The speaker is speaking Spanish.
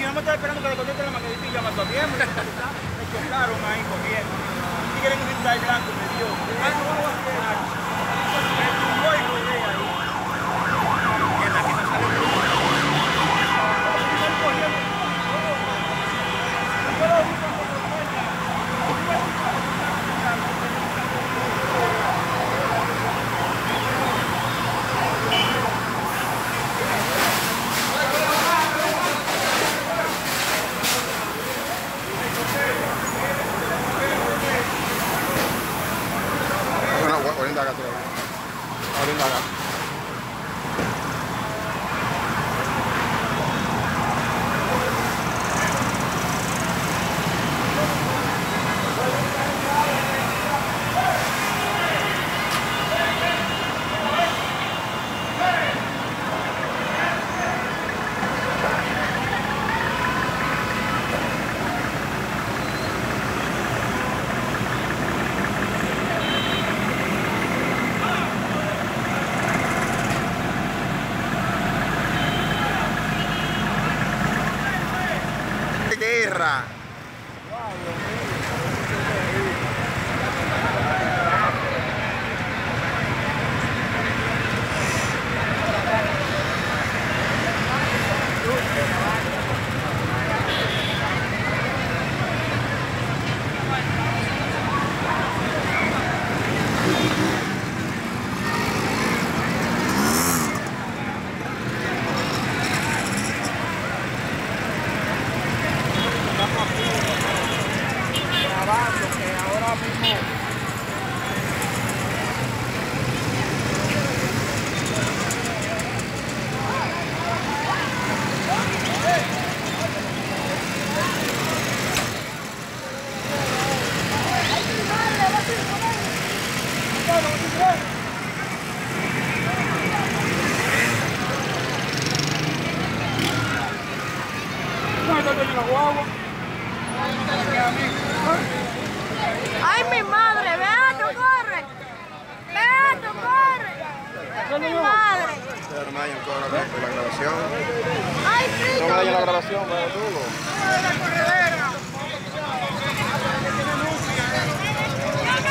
Yo no me estaba esperando que le conteste la maquinita y llama a tiempo. Me chocaron ahí corriendo. Si quieren un blanco me dio. Ah, no, no, no, Me tumbó y colgué ahí. Mierda, que no salió. Bueno, voy a indagar todavía. Voy a indagar. ¡Ay, mi madre! ¡Beato, corre! ¡Beato, corre! ¡Mi madre! Hermano, la grabación. ¡Ay, No Frito! me dañe la grabación, vaya tú.